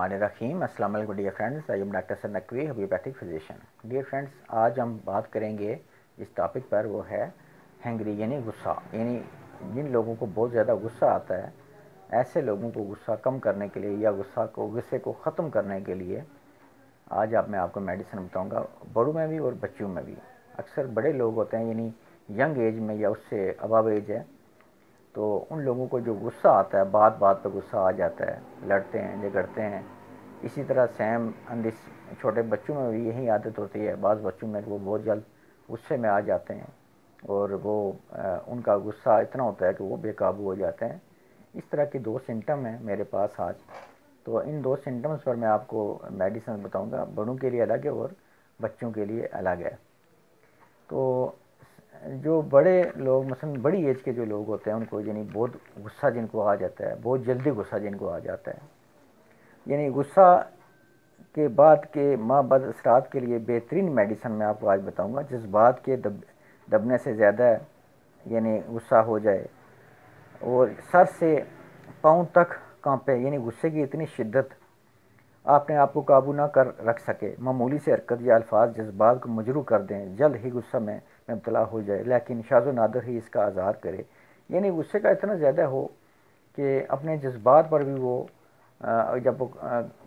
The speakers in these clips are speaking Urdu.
الرحمن الرحیم۔ السلام علیکم dear friends I am doctor sir Naqvi, homeopathic physician. Dear friends آج ہم بات کریں گے اس ٹاپک پر، وہ ہے ہینگری یعنی غصہ۔ یعنی جن لوگوں کو بہت زیادہ غصہ آتا ہے، ایسے لوگوں کو غصہ کم کرنے کے لیے یا غصہ کو، غصے کو ختم کرنے کے لیے، آج آپ میں آپ کو میڈیسن بتاؤں گا۔ بڑوں میں بھی اور بچوں میں بھی۔ اکثر بڑے لوگ ہوتے ہیں یعنی ینگ ایج میں یا اس سے ابو ایج ہے تو ان لوگوں کو جو غصہ آتا ہے، بات بات پہ غصہ آ جاتا ہے، لڑتے ہیں جگڑتے ہیں۔ اسی طرح سیم اندس چھوٹے بچوں میں بھی یہی عادت ہوتی ہے۔ بعض بچوں میں وہ بہت جلد غصے میں آ جاتے ہیں اور وہ ان کا غصہ اتنا ہوتا ہے کہ وہ بے قابو ہو جاتے ہیں۔ اس طرح کے دو سمٹم ہیں میرے پاس آج۔ تو ان دو سمٹمس پر میں آپ کو میڈیسن بتاؤں گا۔ بڑوں کے لیے الگ ہے اور بچوں کے لیے الگ ہے۔ تو جو بڑے لوگ، مثلا بڑی ایج کے جو لوگ ہوتے ہیں، ان کو یعنی بہت غصہ جن کو آ جاتا ہے، بہت جلدی غصہ جن کو آ جاتا ہے۔ یعنی غصہ کے بعد کے ماں بد اثرات کے لیے بہترین میڈیسن میں آپ کو آج بتاؤں گا جس بات کے دب، دبنے سے زیادہ یعنی غصہ ہو جائے۔ اور سر سے پاؤں تک کانپے یعنی غصے کی اتنی شدت آپ نے آپ کو قابو نہ کر رکھ سکے۔ معمولی سے حرکت یا الفاظ جذبات کو مجروع کر دیں، جلد ہی غصہ میں ابتلا ہو جائے، لیکن شاز و نادر ہی اس کا اظہار کرے۔ یعنی غصے کا اتنا زیادہ ہو کہ اپنے جذبات پر بھی وہ جب وہ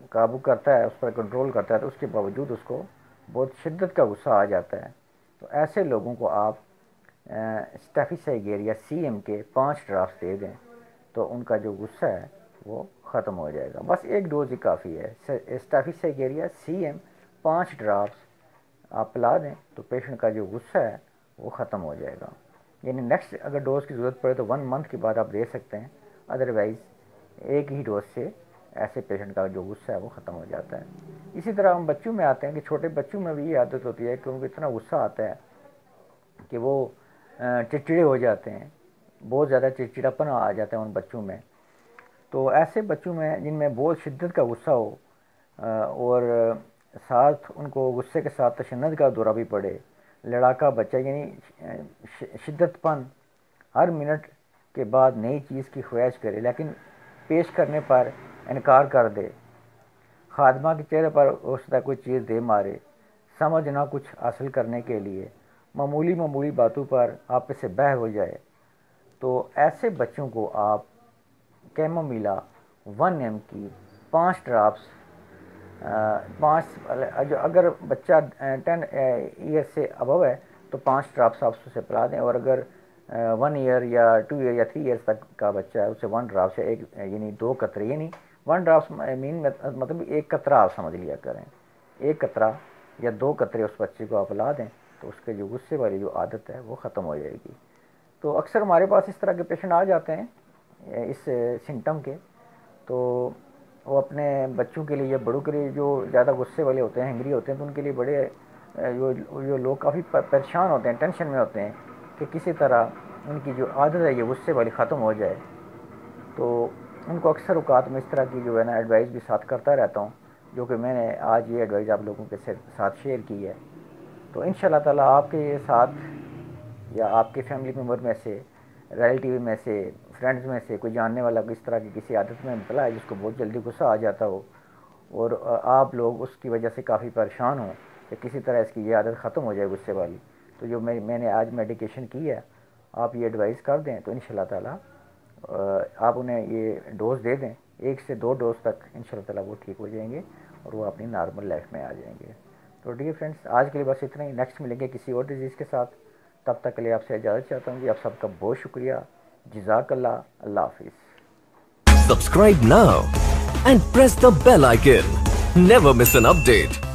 قابو کرتا ہے، اس پر کنٹرول کرتا ہے، تو اس کے باوجود اس کو بہت شدت کا غصہ آ جاتا ہے۔ تو ایسے لوگوں کو آپ اسٹیفیسائیگیر یا سی ایم کے پانچ ڈرافٹ دے دیں، تو ان کا جو غصہ ہے، وہ ختم ہو جائے گا۔ بس ایک ڈوز ہی کافی ہے۔ اسٹیفیسائیگیریا سی ایم پانچ ڈرافٹس آپ پلا دیں، تو پیشنٹ کا جو غصہ ہے وہ ختم ہو جائے گا۔ یعنی نیکسٹ اگر ڈوز کی ضرورت پڑے تو ون منتھ کے بعد آپ دے سکتے ہیں۔ ادروائز ایک ہی ڈوز سے ایسے پیشنٹ کا جو غصہ ہے وہ ختم ہو جاتا ہے۔ اسی طرح ہم بچوں میں آتے ہیں کہ چھوٹے بچوں میں بھی یہ عادت ہوتی ہے کہ ان کو اتنا غصہ آتا ہے کہ وہ چڑچڑے ہو جاتے ہیں۔ بہت زیادہ چڑچڑاپن آ جاتا ہے ان بچوں میں۔ تو ایسے بچوں میں جن میں بہت شدت کا غصہ ہو اور ساتھ ان کو غصے کے ساتھ تشنج کا دورہ بھی پڑے لڑاکا بچہ یعنی شدت پن ہر منٹ کے بعد نئی چیز کی خواہش کرے، لیکن پیش کرنے پر انکار کر دے۔ خادمہ کے چہرے پر اس طرح کوئی چیز دے مارے۔ سمجھ نہ کچھ حاصل کرنے کے لیے معمولی معمولی باتوں پر آپ سے بہ ہو جائے۔ تو ایسے بچوں کو آپ کیمو میلا ون ایم کی پانچ ڈراپس پانچ، اگر بچہ ٹین ایئر سے ابو ہے، تو پانچ ڈراپس آپ اسے پلا دیں۔ اور اگر ون ایئر یا ٹو ایئر یا تھری ایئرس تک کا بچہ ہے اسے ون ڈراپس ایک یعنی دو قطرے یعنی ون ڈراپس مین مطلب ایک قطرہ آپ سمجھ لیا کریں۔ ایک قطرہ یا دو قطرے اس بچے کو آپ لا دیں، تو اس کے جو غصے والی جو عادت ہے، وہ ختم ہو جائے گی۔ تو اکثر ہمارے پاس اس طرح کے پیشنٹ آ جاتے ہیں، اس سمٹم کے۔ تو وہ اپنے بچوں کے لیے، یا بڑوں کے لیے جو زیادہ غصے والے ہوتے ہیں ہنگری ہوتے ہیں، تو ان کے لیے بڑے جو لوگ کافی پریشان ہوتے ہیں ٹینشن میں ہوتے ہیں کہ کسی طرح ان کی جو عادت ہے، یہ غصے والی ختم ہو جائے۔ تو ان کو اکثر اوقات میں اس طرح کی جو ہے نا ایڈوائز بھی ساتھ کرتا رہتا ہوں، جو کہ میں نے آج یہ ایڈوائز آپ لوگوں کے ساتھ شیئر کی ہے۔ تو ان شاء اللہ تعالیٰ آپ کے ساتھ یا آپ کے فیملی ممبر میں سے ریلیٹیو میں سے فرینڈز میں سے، کوئی جاننے والا اس طرح کی کسی عادت میں مبتلا ہے جس کو بہت جلدی غصہ آ جاتا ہو اور آپ لوگ اس کی وجہ سے کافی پریشان ہوں کہ کسی طرح اس کی یہ عادت ختم ہو جائے غصے والی۔ تو جو میں میں نے آج میڈیکیشن کی ہے، آپ یہ ایڈوائز کر دیں تو ان شاء اللہ تعالیٰ آپ انہیں یہ ڈوز دے دیں۔ ایک سے دو ڈوز تک ان شاء اللہ تعالیٰ وہ ٹھیک ہو جائیں گے اور وہ اپنی نارمل لائف میں آ جائیں گے۔ تو ڈیئر فرینڈس آج کے لیے بس اتنا ہی۔ نیکسٹ ملیں گے کسی اور ڈیزیز کے ساتھ۔ تب تک کے لیے آپ سے اجازت چاہتا ہوں کہ آپ سب کا بہت شکریہ۔ Jazakallah. Allah Hafiz. Subscribe now and press the bell icon. Never miss an update.